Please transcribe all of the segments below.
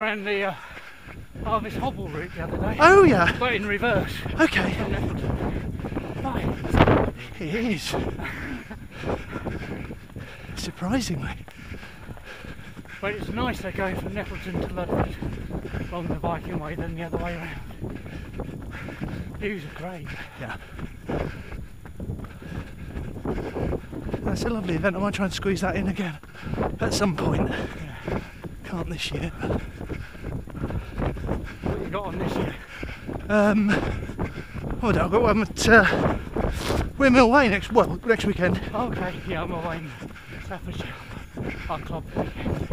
ran the uh, Harvest Hobble route the other day, Oh yeah. but in reverse. Okay. It is. Surprisingly. But it's nicer going from Nettleton to Ludford along the Viking way than the other way around. Views are great. Yeah. That's a lovely event. I might try and squeeze that in again at some point. Can't this year. Got on this year? Um, hold on, I've got one at uh, Windmill Way next well next weekend. Okay, yeah, I'm away in Staffordshire. Our club weekend.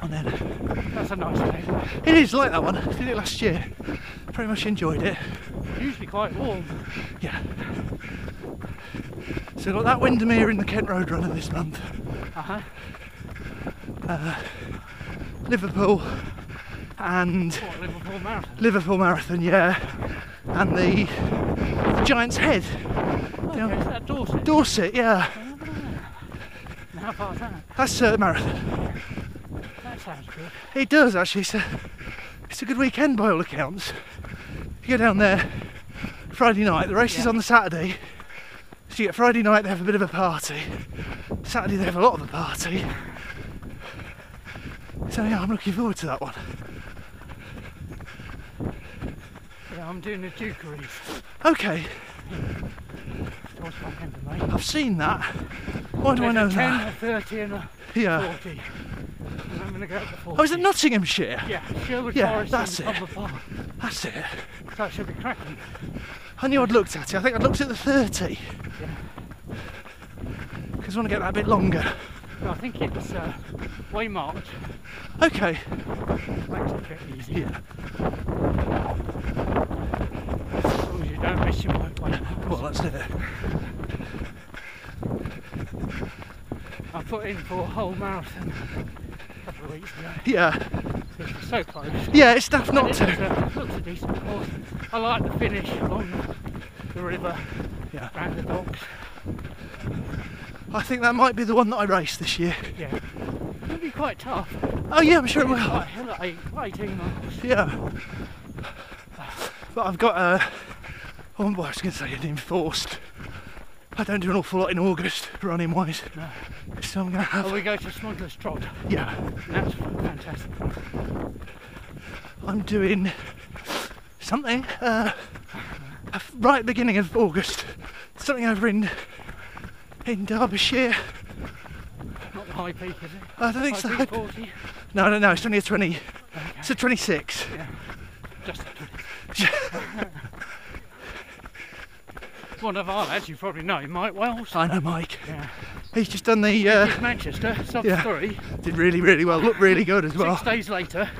And then that's a nice day. it? is like that one. I did it last year. Pretty much enjoyed it. Usually quite warm. Yeah. So I've got that Windermere in the Kent Road Runner this month. Uh huh. Liverpool and What, Liverpool Marathon? Liverpool Marathon, yeah. And the Giant's Head. Okay, that Dorset? Dorset, yeah. How far is that? That's a marathon. That sounds good. It does actually. It's a, it's a good weekend by all accounts. You go down there Friday night, the race is on the Saturday. So you get Friday night, they have a bit of a party. Saturday, they have a lot of a party. So yeah, I'm looking forward to that one. Yeah, I'm doing the Dukeries Okay, towards the back end. I've seen that. Why do I know There's a 10, that? a 30 and a Yeah. 40. And I'm going to go up to 40. Oh, is it Nottinghamshire? Yeah, Sherwood Yeah, Forest that's it. That's it. So it should be cracking. I knew I'd looked at it. I think I'd looked at the 30. Yeah. Because I want to get that a bit longer. No, I think it's uh, way marked. Okay. Makes it a bit easier. Yeah. As you don't miss your motorway. Well, that's it. I put in for a whole marathon a couple of weeks ago. Yeah. It so close. Yeah, it's tough not it to. looks a, looks a decent course. I like the finish along the river, Yeah. round the docks. I think that might be the one that I raced this year. Yeah. It'll be quite tough. Oh yeah, I'm sure it Quite will. a hell of eight, 18 miles. Yeah. But I've got a. What I was going to say, an enforced. I don't do an awful lot in August running wise. No. So I'm going to have. Oh, we go to Smuggler's Trot. Yeah. That's fantastic. I'm doing something uh, right at the beginning of August. Something over in in Derbyshire. Not the high peak, is it? I don't think high so. peak 40. No, no, no. It's only a 20. Okay. It's a 26. Just one of our lads you probably know, Mike Wells. I know, Mike. Yeah. He's just done the. Uh, Manchester, sub Yeah. three. did really, really well. Looked really good as well. Six days later,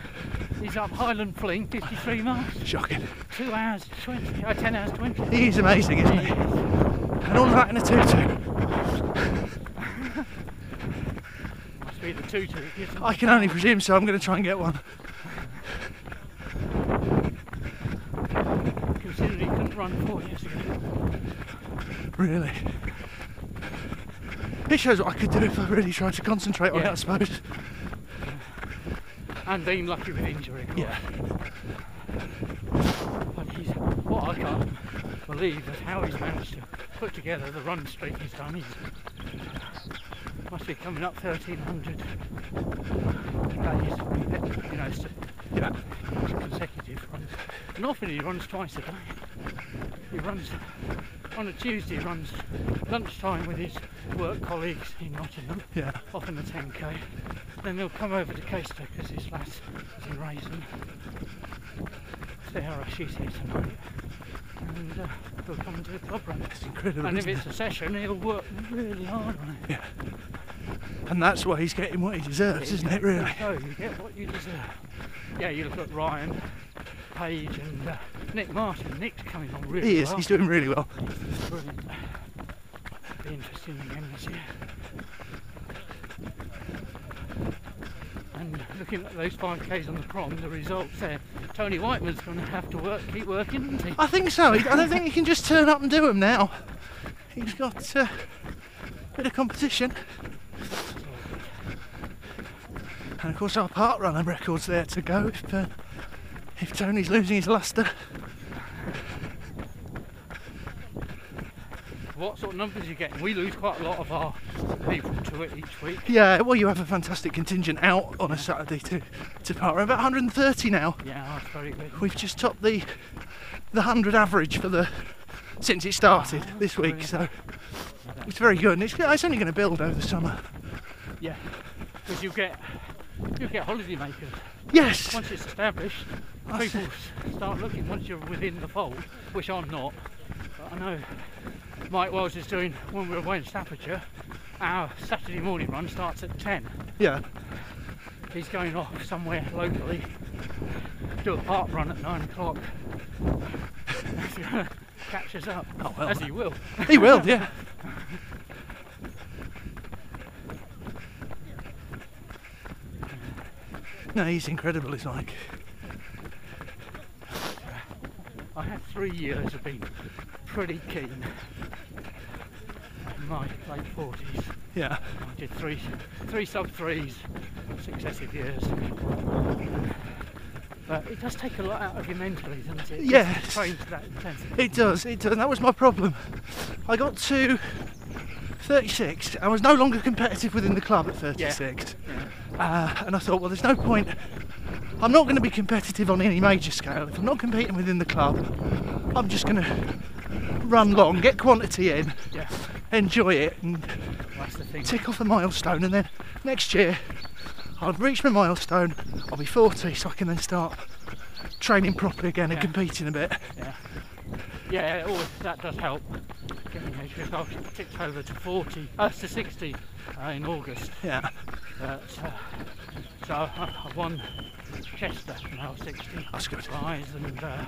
he's up Highland Fling, 53 miles, Shocking. two hours 20, uh, 10 hours 20. He's amazing, isn't he? And all that in a tutu. Must be the tutu. I can only presume so. I'm going to try and get one. Considering he couldn't run four years ago. Really. It shows what I could do if I really tried to concentrate on it, Yeah. I suppose. And being lucky with injury. of course. Yeah. But he's, what I can't believe is how he's managed to put together the run streak he's done. He's must be coming up 1300 days, you know, Yeah. consecutive runs. And often he runs twice a day. He runs on a Tuesday, runs lunchtime with his work colleagues in Nottingham, Yeah. often the 10k. Then they'll come over to Caistor because his lad is in Rasen. See how rush he's here tonight. And uh, he'll come and do a club run. It's incredible. And if it's a session, he'll work really hard on it. it? And that's why he's getting what he deserves, isn't it, really? So you get what you deserve. Yeah, you look at Ryan, Page, and uh, Nick Martin. Nick's coming on really He is. well. He's doing really well. Interesting this year. And looking at those 5Ks on the prom, the results there, Tony Whiteman's going to have to work, keep working, isn't he? I think so. I don't think he can just turn up and do them now. He's got uh, a bit of competition. And of course, our park runner record's there to go if, uh, if Tony's losing his lustre. What sort of numbers you're you getting? We lose quite a lot of our people to it each week. Yeah, well, you have a fantastic contingent out on a Saturday to, to part. We're About 130 now. Yeah, that's very good. We've just topped the the 100 average for the since it started Ah, this week, so it's very good. And it's, it's only going to build over the summer. Yeah, because you get you get holiday makers. Yes, Once it's established, people start looking. Once you're within the fold, which I'm not. But I know Mike Wells is doing when we're away in Staffordshire. Our Saturday morning run starts at 10. yeah, He's going off somewhere locally, do a park run at 9 o'clock. He's gonna catch us up, Oh, well. as he will. he will. Yeah. No, he's incredible. He's like, I had three years of being pretty keen. My late forties, yeah, I did three three sub threes, successive years. But it does take a lot out of you mentally, doesn't it? Yes. To that intensity. it does. It does. And that was my problem. I got to 36. I was no longer competitive within the club at 36. Yeah. Uh, and I thought, well, there's no point. I'm not going to be competitive on any major scale. If I'm not competing within the club, I'm just going to run long, get quantity in, Yeah, enjoy it, and tick off a milestone. And then next year, I'll reach my milestone. I'll be 40, so I can then start training properly again and competing a bit. Yeah, yeah, always, that does help. Getting age I've ticked over to 40, uh, to 60 uh, in August. Yeah, uh, so I've won Chester now 60 that's good. Rise and uh,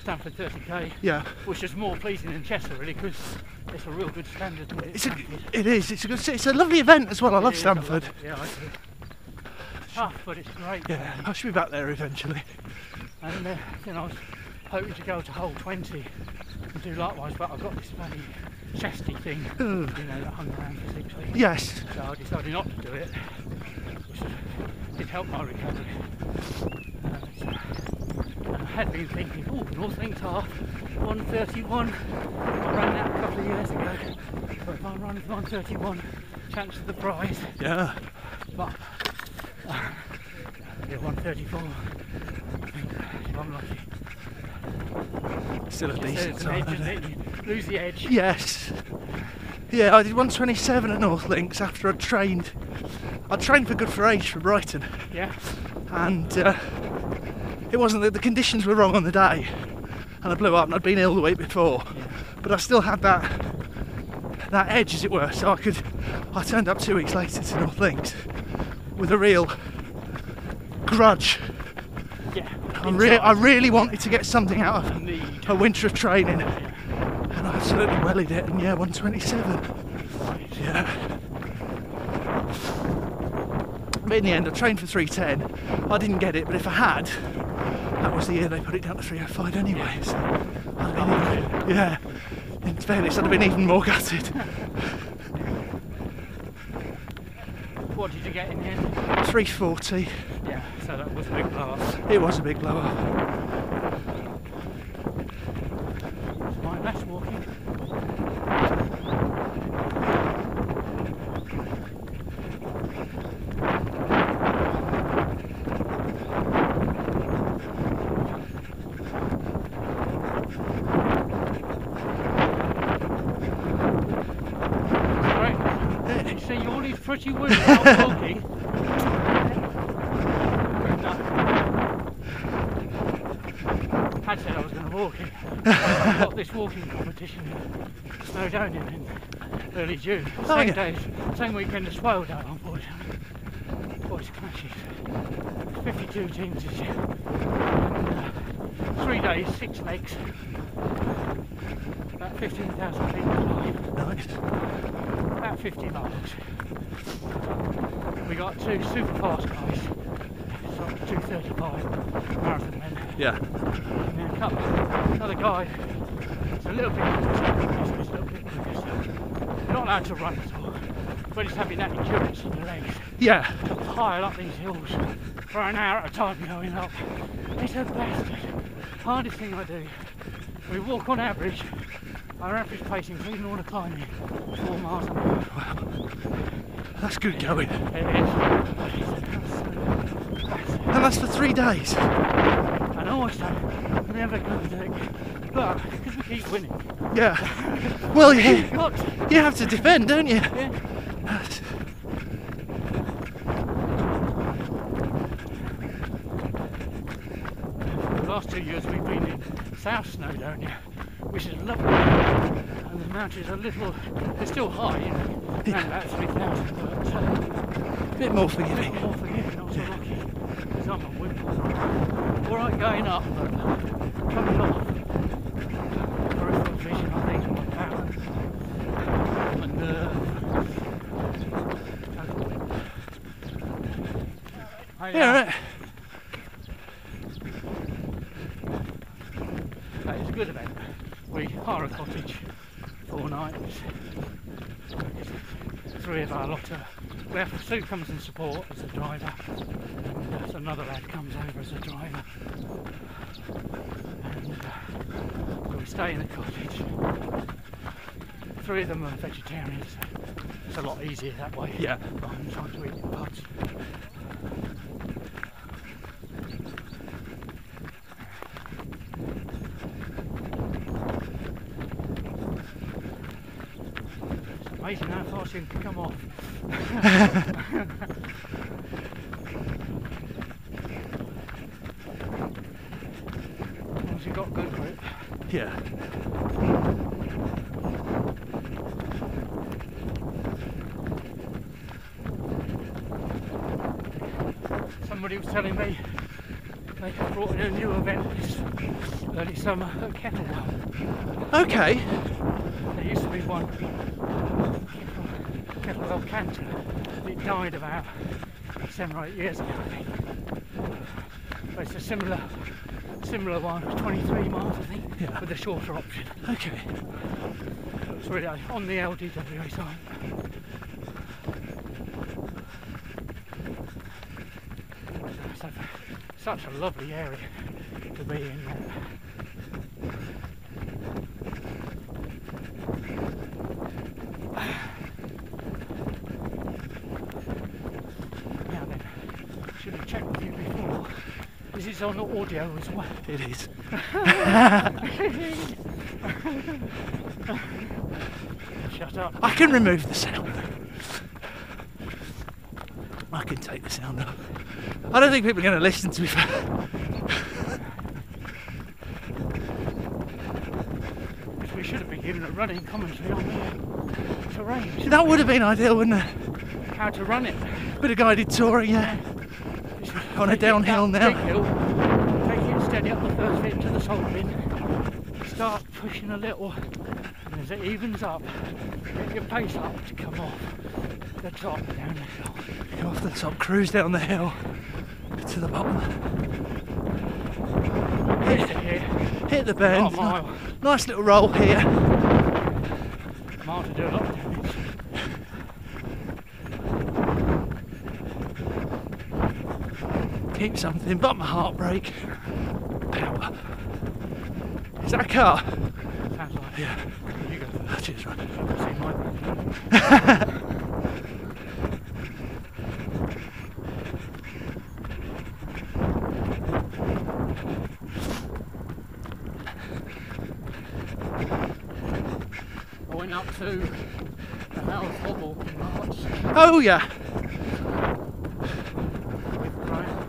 Stamford 30k, Yeah, which is more pleasing than Chester really because it's a real good standard. it's a, it is. It's a good. It's a lovely event as well. I love It is, I Stamford. it, Yeah, I do. Tough, but it's great. Yeah, I should be back there eventually. And uh, you know, I was hoping to go to Hull 20 and do likewise, but I've got this bloody chesty thing, Ugh. you know, that hung around for six weeks. Yes. So I decided not to do it, help my recovery. And I had been thinking, oh, North Lincs half, 131. I ran that a couple of years ago. But if I run with 131, chance of the prize. Yeah. But uh, yeah, 134. I think if I'm lucky. Still a decent time. edge, isn't isn't it? it? Lose the edge. Yes. Yeah, I did 127 at North Lincs after I'd trained. I trained for Good for Age for Brighton, Yeah. and uh, it wasn't that the conditions were wrong on the day, and I blew up. And I'd been ill the week before, but I still had that that edge, as it were. So I could. I turned up two weeks later to North Lincs with a real grudge. Yeah. I, re- I really wanted to get something out of need. a winter of training, and I absolutely wellied it. And yeah, 127. Yeah. But in the end, I trained for 310. I didn't get it, but if I had, that was the year they put it down to 305 anyway. So been even, oh, yeah. In fairness, I'd have been even more gutted. What did you get in the end? 340. Yeah. So that was a big pass. It was a big blow up. My last walking. Right. You see pretty words walking. I said I was going to walk in. I got this walking competition in Snowdonia in early June. Same Oh, yeah. day, same weekend as Swelldown, unfortunately. Boys clashes. 52 teams this year. And, uh, three days, six legs. About 15,000 feet. Nice. About 50 miles. We got two super fast guys. Of 235 marathon men. Yeah. And then a couple, another guy, it's a little bit, it's a little bit, not allowed to run at all. But it's having that endurance in the legs Yeah. to pile up these hills for an hour at a time going up. It's a bastard. Hardest thing I do. We walk on average, our average pace including all the climbing, four miles an hour. That's good going. It is. But it's an absolute bastard. And that's for three days. And also, never going to do it. But because we keep winning, Yeah. Well, you, you have to defend, don't you? Yeah. The last two years we've been in South Snowdonia, which is lovely. And the mountains are little, they're still high, you know, around about 3,000, but uh, A bit more forgiving. more forgiving, not so rocky, because I'm a whip. All right going up, but coming off, peripheral vision, I think, my balance, my nerve. Hey, Yeah, uh, right. That is a good event. We hire a cottage, four nights. Three of our lot we Sue comes in support as a driver, and uh, another lad comes over as a driver. And uh, we stay in the cottage. Three of them are vegetarians, so it's a lot easier that way. Yeah. than trying to eat. It's amazing how fast you can come off. As long as you've got good grip. Yeah. Somebody was telling me they have brought in a new event this early summer at Kettlewell. Okay. There used to be one Kettlewell Canter. It died about seven or eight years ago, I think. But it's a similar similar one, 23 miles, I think, Yeah. with a shorter option. Okay. It's really on the LDWA side. So, such a lovely area to be in. uh, Now then, should have checked with you before. This is on the audio as well. It is. Shut up. I can remove the sound. I can take the sound off. I don't think people are going to listen to me. We should have been given a running commentary on the terrain. that would have been ideal, wouldn't it? How to run it. Bit of guided touring, yeah. On a downhill now. hill, take it steady up the first bit to the salt bin. Start pushing a little, and as it evens up, get your pace up to come off the top down the hill. Go off the top, cruise down the hill to the bottom. Hit Hit the bend. Nice little roll here. Mile to do a lot of damage. Keep something but my heartbreak. Power. Is that a car? Sounds like Yeah. You go first. Oh, cheers, right. See my I went up to the Haworth Hobble in March Oh yeah. with Graham.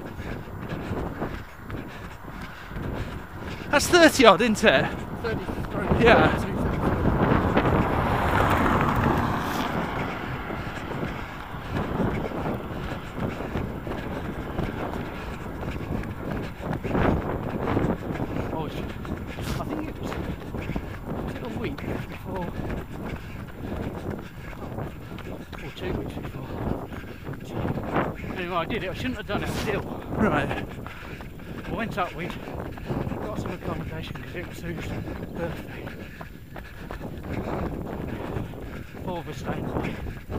That's 30 odd, isn't it? 33. Yeah. 32. Oh, it's- I think it was, was it a week before, or two weeks before. Anyway, I did it. I shouldn't have done it still. Right. I went up, we accommodation because it was Sue's birthday. Four of us staying away.